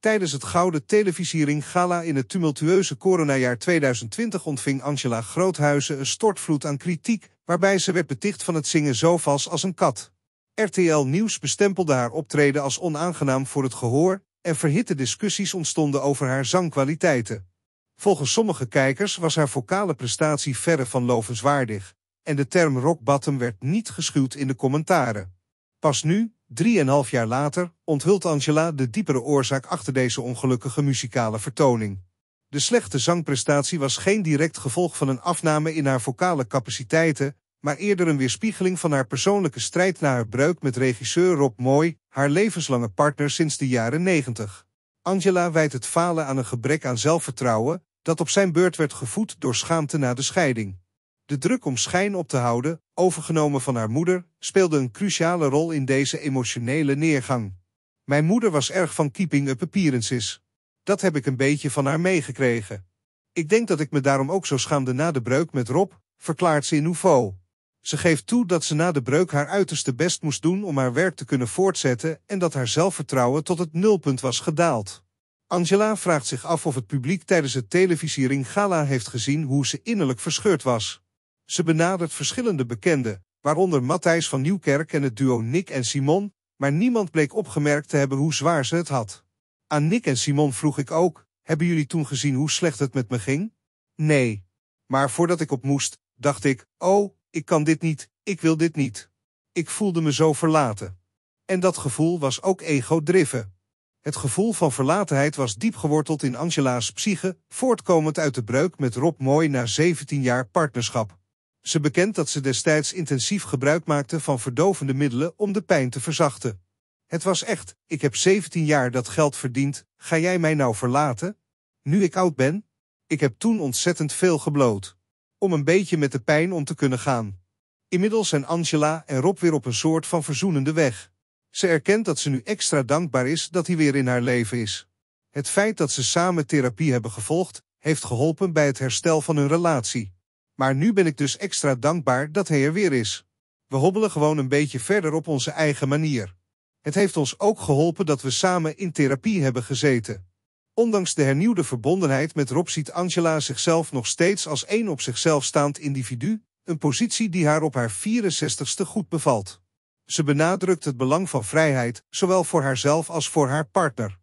Tijdens het Gouden Televisiering Gala in het tumultueuze coronajaar 2020 ontving Angela Groothuizen een stortvloed aan kritiek, waarbij ze werd beticht van het zingen zo vals als een kat. RTL Nieuws bestempelde haar optreden als onaangenaam voor het gehoor en verhitte discussies ontstonden over haar zangkwaliteiten. Volgens sommige kijkers was haar vocale prestatie verre van lovenswaardig en de term rock bottom werd niet geschuwd in de commentaren. Pas nu, drieënhalf jaar later, onthult Angela de diepere oorzaak achter deze ongelukkige muzikale vertoning. De slechte zangprestatie was geen direct gevolg van een afname in haar vocale capaciteiten, maar eerder een weerspiegeling van haar persoonlijke strijd na haar breuk met regisseur Rob Moy, haar levenslange partner sinds de jaren 90. Angela wijt het falen aan een gebrek aan zelfvertrouwen, dat op zijn beurt werd gevoed door schaamte na de scheiding. De druk om schijn op te houden, overgenomen van haar moeder, speelde een cruciale rol in deze emotionele neergang. Mijn moeder was erg van keeping up appearances. Dat heb ik een beetje van haar meegekregen. Ik denk dat ik me daarom ook zo schaamde na de breuk met Rob, verklaart ze in Nouveau. Ze geeft toe dat ze na de breuk haar uiterste best moest doen om haar werk te kunnen voortzetten en dat haar zelfvertrouwen tot het nulpunt was gedaald. Angela vraagt zich af of het publiek tijdens het televisiering gala heeft gezien hoe ze innerlijk verscheurd was. Ze benadert verschillende bekenden, waaronder Matthijs van Nieuwkerk en het duo Nick en Simon, maar niemand bleek opgemerkt te hebben hoe zwaar ze het had. Aan Nick en Simon vroeg ik ook, hebben jullie toen gezien hoe slecht het met me ging? Nee. Maar voordat ik op moest, dacht ik, oh, ik kan dit niet, ik wil dit niet. Ik voelde me zo verlaten. En dat gevoel was ook ego-driven. Het gevoel van verlatenheid was diep geworteld in Angela's psyche, voortkomend uit de breuk met Rob Mooi na 17 jaar partnerschap. Ze bekent dat ze destijds intensief gebruik maakte van verdovende middelen om de pijn te verzachten. Het was echt, ik heb 17 jaar dat geld verdiend, ga jij mij nou verlaten? Nu ik oud ben? Ik heb toen ontzettend veel gebloot. Om een beetje met de pijn om te kunnen gaan. Inmiddels zijn Angela en Rob weer op een soort van verzoenende weg. Ze erkent dat ze nu extra dankbaar is dat hij weer in haar leven is. Het feit dat ze samen therapie hebben gevolgd, heeft geholpen bij het herstel van hun relatie. Maar nu ben ik dus extra dankbaar dat hij er weer is. We hobbelen gewoon een beetje verder op onze eigen manier. Het heeft ons ook geholpen dat we samen in therapie hebben gezeten. Ondanks de hernieuwde verbondenheid met Rob ziet Angela zichzelf nog steeds als één op zichzelf staand individu, een positie die haar op haar 64ste goed bevalt. Ze benadrukt het belang van vrijheid, zowel voor haarzelf als voor haar partner.